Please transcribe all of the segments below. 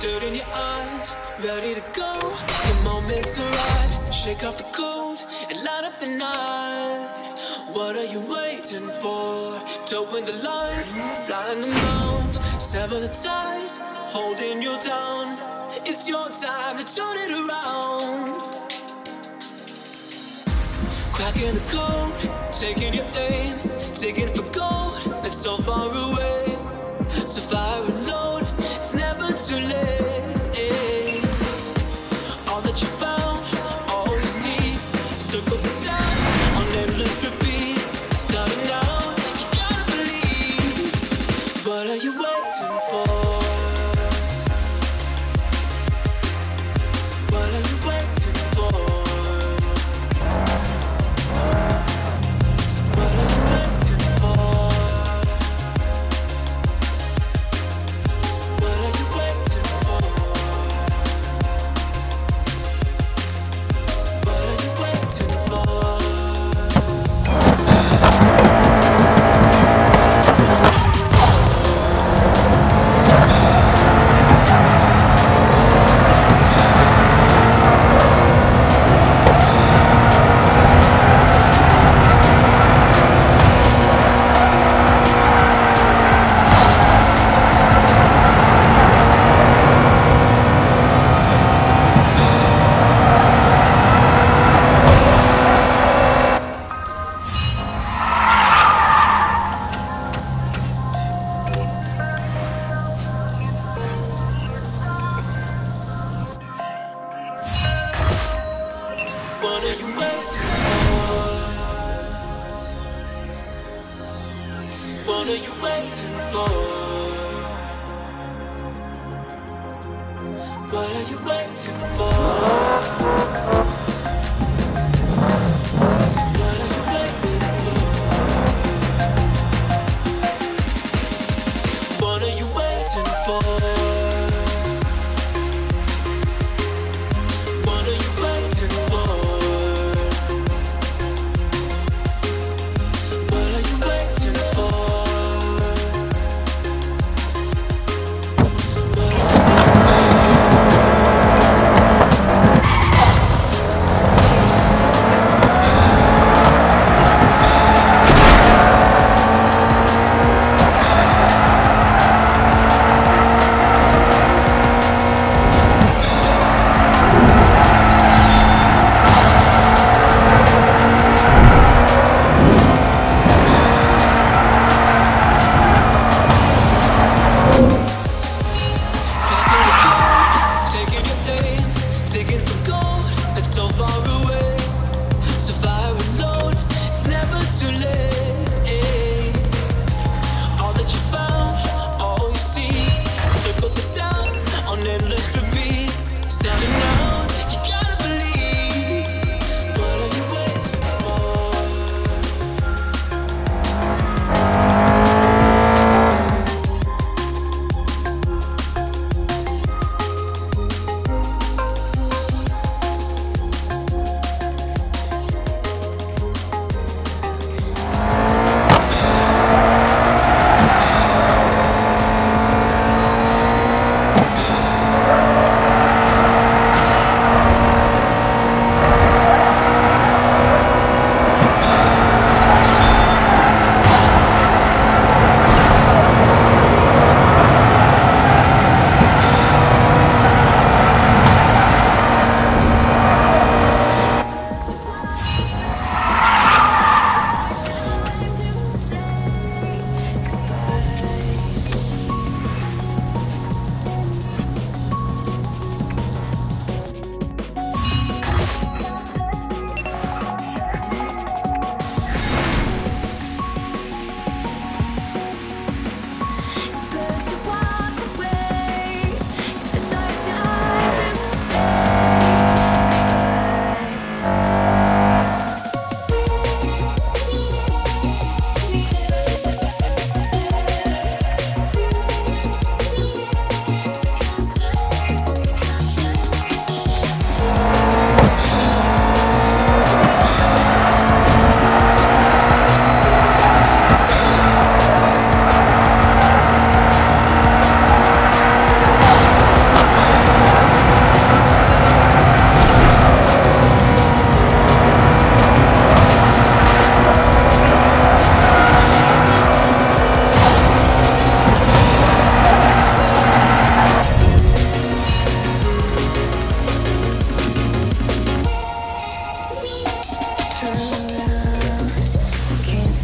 dirt in your eyes, ready to go. Your moment's arrived. Shake off the cold and light up the night. What are you waiting for? Towing the line, blind the mounts, sever the ties, holding you down. It's your time to turn it around. Cracking the code, for?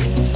Peace.